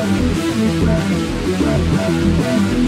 Thank you.